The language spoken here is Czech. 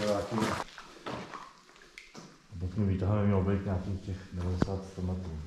se vrátíme. A Teď mi vytáhneme mělo být nějakých těch 90 100 metrů.